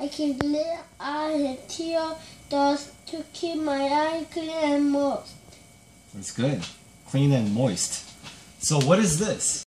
I can clean eye tear dust to keep my eye clean and moist. That's good. Clean and moist. So what is this?